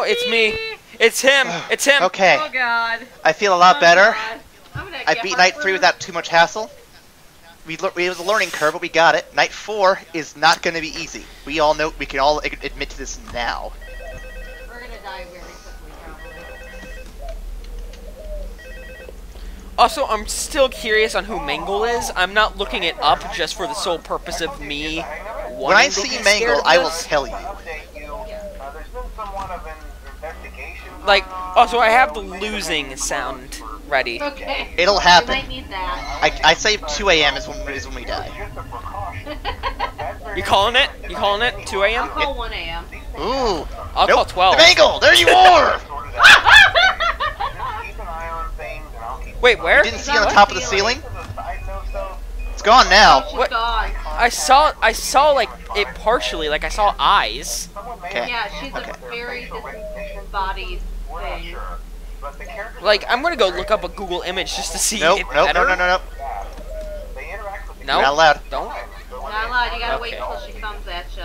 Oh, it's me. It's him. Oh, it's him. Okay, Oh god. I feel a lot Oh, better. I'm gonna I get beat night three without too much hassle. We lear- it was a learning curve, but we got it. Night four is not going to be easy. We all know. We can all ad- admit to this now. We're gonna die very quickly. Also, I'm still curious on who Mangle is. I'm not looking it up just for the sole purpose of me. When I see Mangle, I will tell you. Like, oh, also, I have the losing sound ready. Okay. It'll We happen. might need that. I, I say 2 a.m. is when is when we die. You calling it? You calling it? 2 a.m.? I'll a.m.? call 1 a.m. Ooh. I'll nope. call 12. Mangle, there you are. Wait, where? You didn't see on the top of the ceiling? It's gone Oh, now. What? gone. I saw, I saw like it partially. Like I saw eyes. Okay. Yeah, she's Okay. a very disembodied thing. Like I'm gonna go look up a Google image just to see Nope. it Nope. better. No. No. No. No. No. Not allowed. Don't. Not allowed. You gotta wait until she comes at you.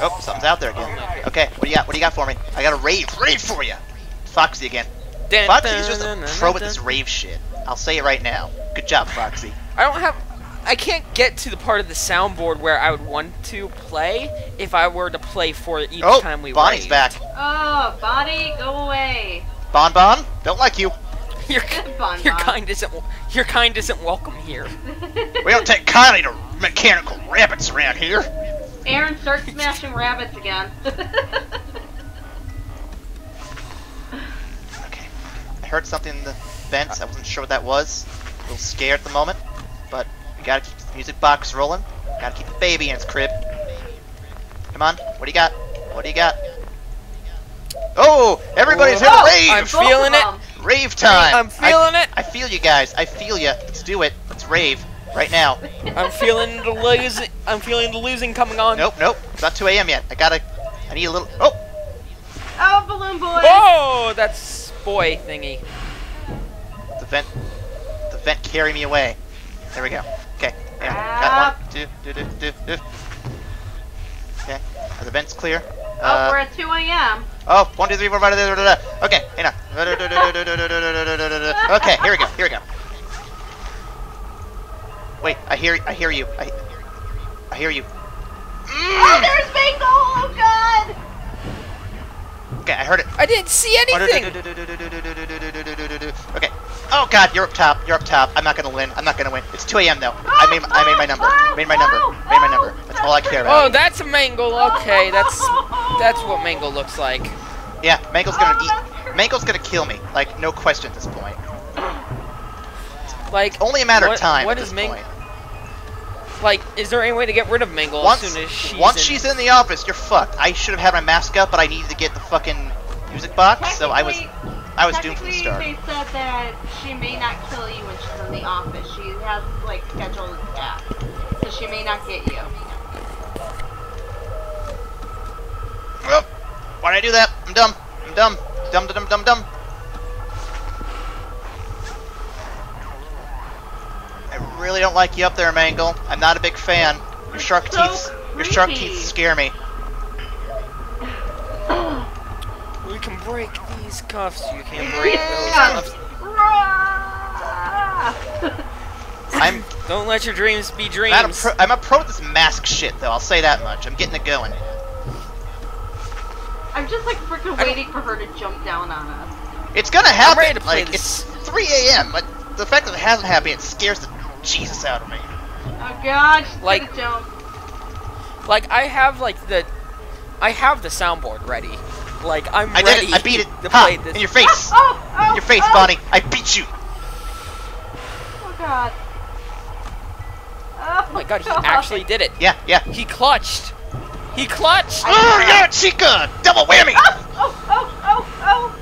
Oh, something's out there again. Okay. What do you got? What do you got for me? I got a rave. Rave for you. Foxy again. Dun, Foxy's just a pro dun, at this rave shit. I'll say it right now. Good job, Foxy. I don't have. I can't get to the part of the soundboard where I would want to play if I were to play for each Oh, time we Bonnie's raved. back. Oh, Bonnie, go away. Bon Bon, don't like you. Your, Bon your Bon. kind isn't your kind isn't welcome here. We don't take kindly to mechanical rabbits around here. Erin, start smashing rabbits again. Okay. I heard something in the vents. I wasn't sure what that was. A little scared at the moment. But we gotta keep the music box rolling. Gotta keep the baby in its crib. Come on. What do you got? What do you got? Oh! Everybody's in Oh, a rave! I'm feeling it. Rave time! I'm feeling I, it. I feel you guys. I feel you. Let's do it. Let's rave. Right now. I'm feeling the losing. I'm feeling the losing coming on. Nope, nope. It's not 2 a.m. yet. I gotta. I need a little. Oh! Oh, balloon boy. Oh, that's boy thingy. The vent. The vent carry me away. There we go. Okay. Yeah. Ah. Got one. Two. Do, do, do, do. Okay. Are the vents clear? Oh, Uh, we're at 2 a.m. oh, one, two, three, four, five, da, da, da, da. Okay. Hey now. Okay. Here we go. Here we go. Wait. I hear. I hear you. I. I hear you. Heard it. I didn't see anything. Okay. Oh God, you're up top. You're up top. I'm not gonna win. I'm not gonna win. It's 2 a.m. though. I made. I made my number. Made my number. Made my number. That's all I care about. Oh, that's a mangle. Okay, that's that's what mangle looks like. Yeah, Mangle's gonna eat. Mangle's gonna kill me. Like no question at this point. Like Only a matter what, of time. What at is this Mang- point. Like, is there any way to get rid of mangle Once, as soon as she's once in? she's in the office, you're fucked. I should have had my mask up, but I needed to get the fucking music box, so I was, I was doomed from the start. they said that she may not kill you when she's in the office. She has, like, scheduled that. So she may not get you. Oh, why did I do that? I'm dumb. I'm dumb. Dumb, dumb, dumb, dumb. I really don't like you up there, Mangle. I'm not a big fan. Your shark so teeth, your shark teeth scare me. We can break these cuffs. You can't break those cuffs. I'm, Don't let your dreams be dreams. not a pro, I'm a pro at this mask shit, though. I'll say that much. I'm getting it going. I'm just, like, freaking waiting for her to jump down on us. It's gonna happen. ready to play like this. it's 3 a.m., but the fact that it hasn't happened, it scares the Jesus out of me. Oh, God. She's Like- gonna jump. Like I have like the, I have the soundboard ready. Like I'm I ready. did it. I beat it. to Ha! play this. In your face. Oh, oh, In your face, oh, Bonnie. I beat you. Oh, God. Oh, Oh my god, he actually did it. Yeah, yeah. He clutched. He clutched. Oh yeah, Chica! Double whammy! Oh, oh, oh, oh, oh.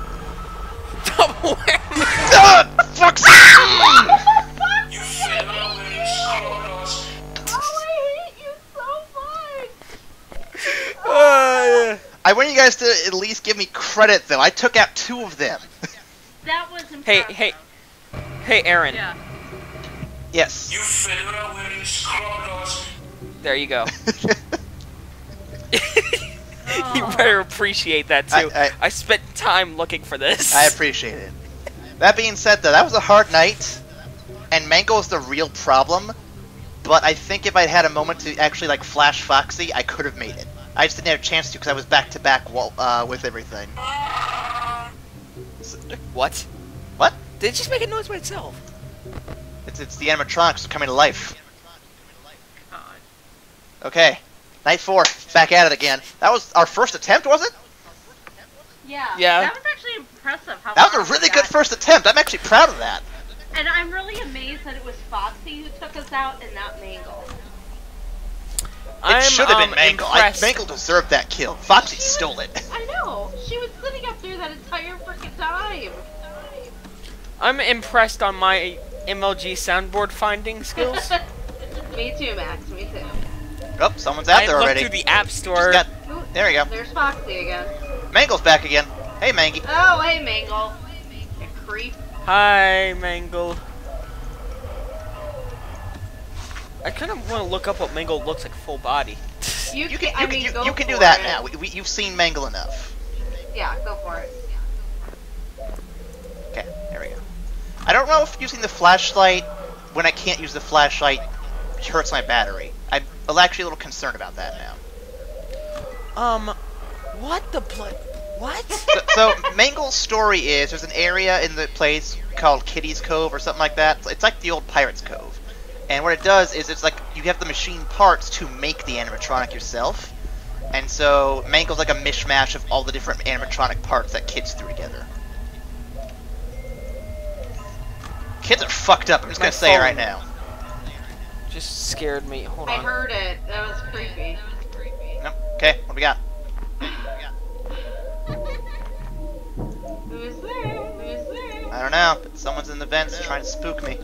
Double whammy. Ah, fuck! I want you guys to at least give me credit, though. I took out two of them. That was hey, impressive. hey, hey, Erin. Yeah. yes. You fell away, Scrotus. There you go. you oh. better appreciate that too. I- I, I- spent time looking for this. I appreciate it. That being said, though, that was a hard night, and Mango is the real problem. But I think if I had a moment to actually like flash Foxy, I could have made it. I just didn't have a chance to because I was back to back uh, with everything. What? What? Did it just make a noise by itself? It's it's the animatronics coming to life. Okay, night four, back at it again. That was our first attempt, was it? Yeah. Yeah. That was actually impressive. How That was a really good first attempt. I'm actually proud of that. And I'm really amazed that it was Foxy who took us out and not Mangle. It should have um, been Mangle. I, impressed. Mangle deserved that kill. Foxy stole it. I know. She was sitting up there that entire freaking time. I'm impressed on my MLG soundboard finding skills. me too, Max. Me too. Oh, someone's out I there looked already. through the app store. Got, Ooh, there we go. There's Foxy again. Mangle's back again. Hey, Mangy. Oh, hey, Mangle. You creep. Hi, Mangle. I kind of want to look up what Mangle looks like full body. You, You can, can, I mean, you, you can do that it. now. We, we, you've seen Mangle enough. Yeah, go for it. Okay, there we go. I don't know if using the flashlight when I can't use the flashlight hurts my battery. I'm actually a little concerned about that now. Um, what the blood? What? So, so Mangle's story is there's an area in the place called Kitty's Cove or something like that. It's like the old Pirates Cove. And what it does is it's like you have the machine parts to make the animatronic yourself. And so Mangle's like a mishmash of all the different animatronic parts that kids threw together. Kids are fucked up. I'm just My gonna say it right now. Just scared me. Hold I on. heard it. That was creepy. That was creepy. Nope. Okay, what do we got? Who's there? Who's there? I don't know, but someone's in the vents trying to spook me.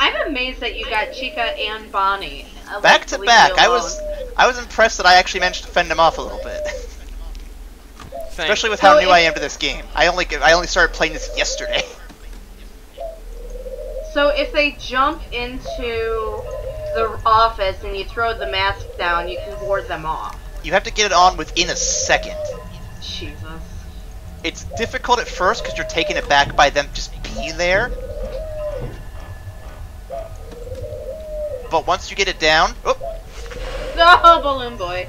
I'm amazed that you got Chica and Bonnie. I like back to back. I was I was impressed that I actually managed to fend him off a little bit. Especially with So how new I am to this game. I only I only started playing this yesterday. So if they jump into the office and you throw the mask down, you can ward them off. You have to get it on within a second. Jesus. It's difficult at first because you're taken aback by them just being there. But once you get it down, oh, No, Balloon Boy.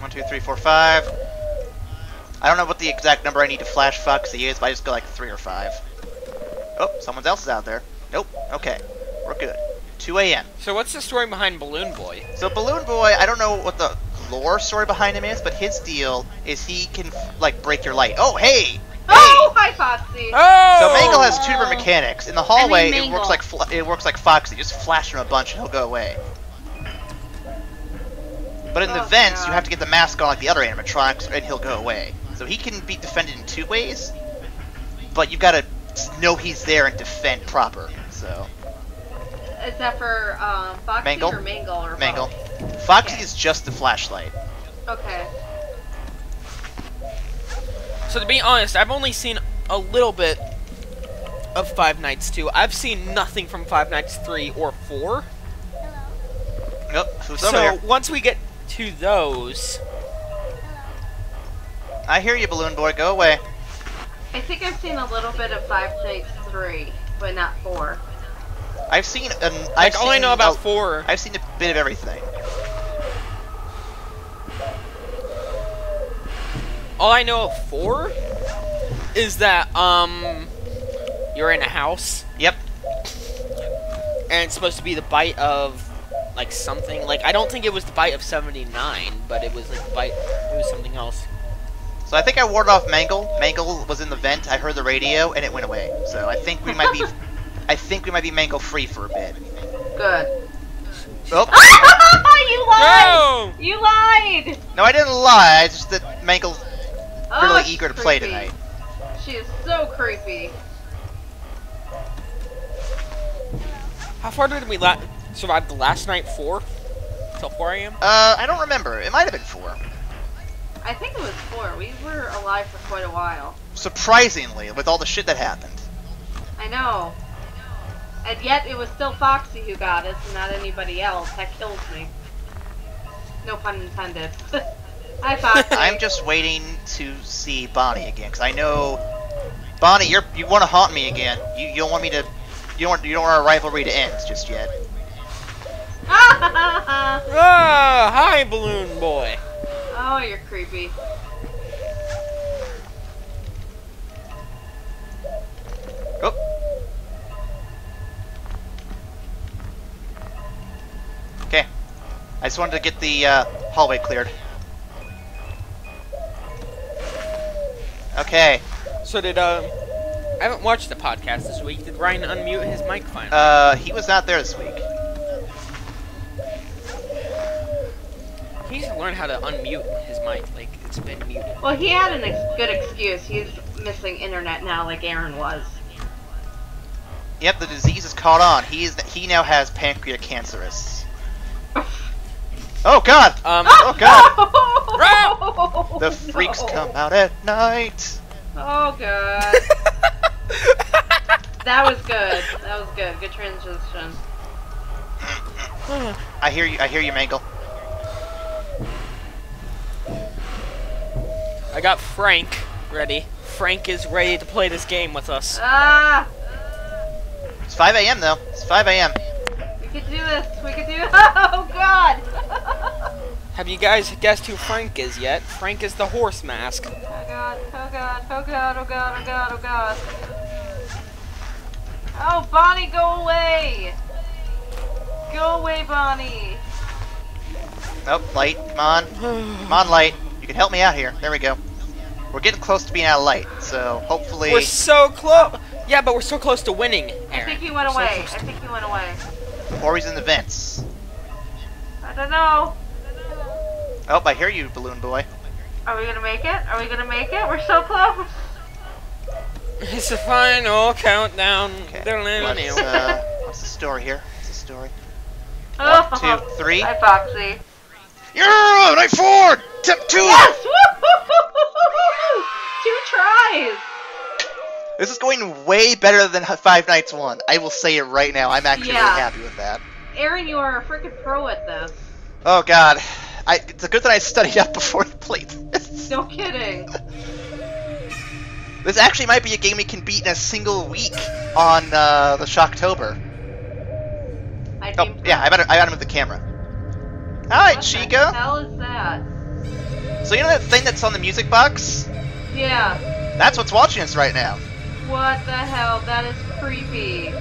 one, two, three, four, five. I don't know what the exact number I need to flash Foxy is, but I just go like three or five. Oh, someone else is out there. Nope. Okay, we're good. 2 a.m. So what's the story behind Balloon Boy? So Balloon Boy, I don't know what the lore story behind him is, but his deal is he can like break your light. Oh, hey, Oh, hi, Foxy. Oh! So Mangle has two different mechanics. In the hallway, it works like fl- it works like Foxy. Just flash him a bunch and he'll go away. But in the Oh, vents, you have to get the mask on like the other animatronics, and he'll go away. So he can be defended in two ways, but you've got to know he's there and defend proper. So Is that for um, Foxy Mangle? or Mangle or? Mangle, Foxy Okay. is just the flashlight. Okay. So to be honest, I've only seen a little bit of Five Nights 2. I've seen nothing from Five Nights 3 or 4. Nope, who's over So once we get to those, I hear you, Balloon Boy. Go away. I think I've seen a little bit of Five Nights 3, but not 4. I've seen. Um, I've like all I seen know about a- 4, I've seen a bit of everything. All I know of 4 is that um you're in a house Yep. and it's supposed to be the bite of like something. Like I don't think it was the bite of 79, but it was like the bite it was something else. So I think I warded off Mangle. Mangle was in the vent. I heard the radio, and it went away. So I think we might be, I think we might be Mangle free for a bit. Good. Oh you lied! No! You lied! no, I didn't lie. It's just that Mangle's Oh, really it's eager to play tonight. She is so creepy. How far did we la- survive the last night? Four? Till 4 a.m. Uh, I don't remember. It might have been four. I think it was 4. We were alive for quite a while. Surprisingly, with all the shit that happened. I know. And yet it was still Foxy who got us, and not anybody else. That kills me. No pun intended. Hi, Foxy. I'm just waiting to see Bonnie again because I know Bonnie, you're you want to haunt me again. You, you don't want me to. You don't want you don't want our rivalry to end just yet. Ah, hi, balloon boy. oh, you're creepy. Oh. Okay. I just wanted to get the uh, hallway cleared. Okay. So did um, I haven't watched the podcast this week. Did Ryan unmute his mic finally? Uh, he was not there this week. he needs to learn how to unmute his mic. Like it's been muted. Well, he had a ex- good excuse. He's missing internet now, like Erin was. Yep, the disease has caught on. He is he now has pancreatic cancerous. Oh God! Um, Oh God! Oh, The freaks no. come out at night. Oh god. that was good. That was good. Good transition. I hear you. I hear you, Mangle. I got Frank ready. Frank is ready to play this game with us. Ah! It's 5 a.m. though. It's 5 a.m. We could do this. We could do. Oh god! Have you guys guessed who Frank is yet? Frank is the horse mask. Oh god, oh god, oh god, oh god, oh god, oh god. Oh, Bonnie, go away! Go away, Bonnie! Oh, light. Come on. Come on, light. You can help me out here. There we go. We're getting close to being out of light, so hopefully. We're so close. Yeah, but we're so close to winning. I think he went So away. close I think he went away. Or he's in the vents. I don't know. Oh, I hear you, balloon boy. Are we gonna make it? Are we gonna make it? We're so close. It's the final countdown. Okay. What's, uh, what's the story here? What's the story? Oh. One, two, three. Hi, Foxy. Yeah, night four. Tip two. Yes! Two tries. This is going way better than Five Nights One. I will say it right now. I'm actually Yeah. really happy with that. Erin, you are a freaking pro at this. Oh God, I, it's a good that I studied up before I played this. No kidding. This actually might be a game we can beat in a single week on uh, the Shocktober. I Oh, yeah, I better I got him with the camera. Hi, What the Chica. hell is that? So you know that thing that's on the music box? Yeah. That's what's watching us right now. What the hell? That is creepy.